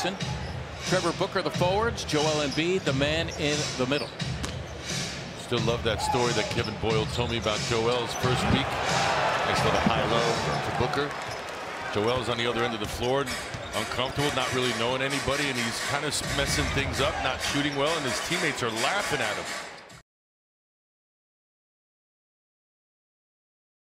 Trevor Booker, the forwards. Joel Embiid, the man in the middle. Still love that story that Kevin Boyle told me about Joel's first week. Nice little high-low to Booker. Joel's on the other end of the floor, uncomfortable, not really knowing anybody, and he's kind of messing things up, not shooting well, and his teammates are laughing at him.